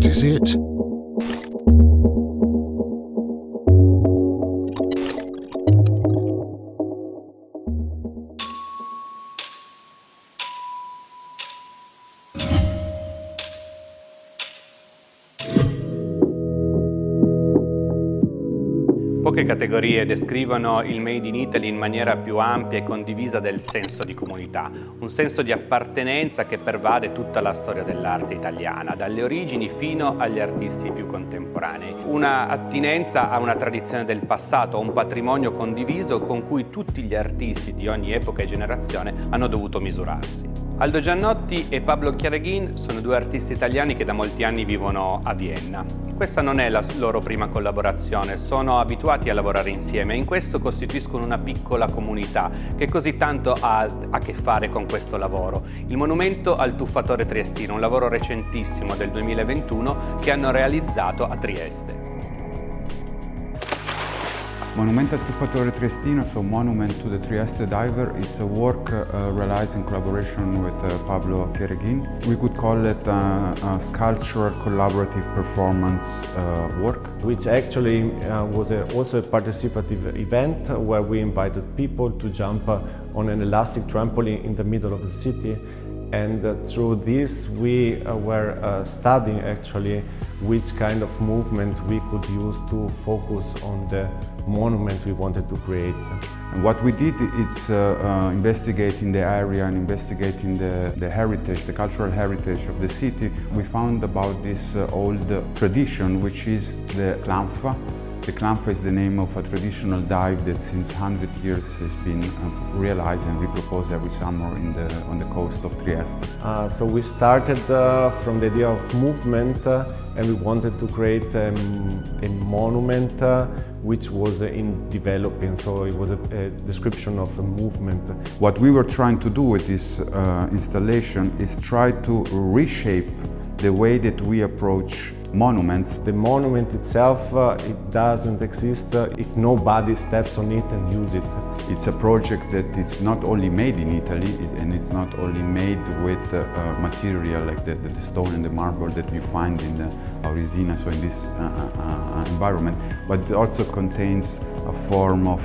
What is it? Poche categorie descrivono il Made in Italy in maniera più ampia e condivisa del senso di comunità, un senso di appartenenza che pervade tutta la storia dell'arte italiana, dalle origini fino agli artisti più contemporanei. Una attinenza a una tradizione del passato, a un patrimonio condiviso con cui tutti gli artisti di ogni epoca e generazione hanno dovuto misurarsi. Aldo Giannotti e Pablo Chiareghin sono due artisti italiani che da molti anni vivono a Vienna. Questa non è la loro prima collaborazione, sono abituati a lavorare insieme e in questo costituiscono una piccola comunità che così tanto ha a che fare con questo lavoro. Il monumento al tuffatore triestino, un lavoro recentissimo del 2021 che hanno realizzato a Trieste. Monumento al Tuffatore Triestino, so Monument to the Trieste Diver, is a work uh, realized in collaboration with uh, Pablo Chiereghin. We could call it uh, a sculptural collaborative performance uh, work. Which actually uh, was a, also a participative event where we invited people to jump uh, on an elastic trampoline in the middle of the city and uh, through this we uh, were uh, studying actually which kind of movement we could use to focus on the monument we wanted to create. And what we did is uh, uh, investigating the area and investigating the, the heritage, the cultural heritage of the city. We found about this uh, old tradition which is the clanfa, the Clanfa is the name of a traditional dive that since 100 years has been uh, realized and we propose every summer in the, on the coast of Trieste. Uh, so we started uh, from the idea of movement uh, and we wanted to create um, a monument uh, which was in developing, so it was a, a, description of a movement. What we were trying to do with this uh, installation is try to reshape the way that we approach monuments. The monument itself, uh, it doesn't exist uh, if nobody steps on it and use it. It's a project that is not only made in Italy and it's not only made with uh, uh material like the, the, stone and the marble that you find in the Aurisina, so in this uh, uh, environment, but it also contains a form of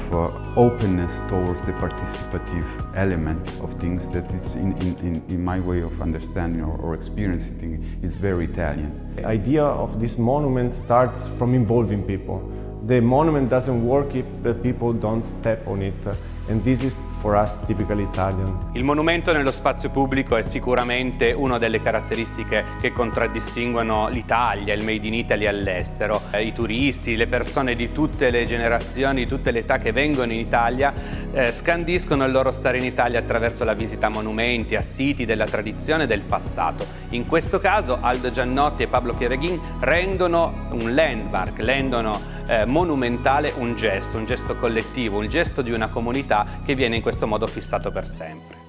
openness towards the participative element of things that is in, in, in my way of understanding or, or experiencing is very Italian. The idea of this monument starts from involving people. The monument doesn't work if the people don't step on it. And this is for us typically Italian. Il monumento nello spazio pubblico è sicuramente una delle caratteristiche che contraddistinguono l'Italia, il Made in Italy all'estero. Eh, I turisti, le persone di tutte le generazioni, di tutte le età che vengono in Italia eh, scandiscono il loro stare in Italia attraverso la visita a monumenti, a siti della tradizione e del passato. In questo caso Aldo Giannotti e Pablo Chiereghin rendono un landmark, rendono eh, monumentale un gesto, un gesto collettivo, un gesto di una comunità che viene in questo modo fissato per sempre.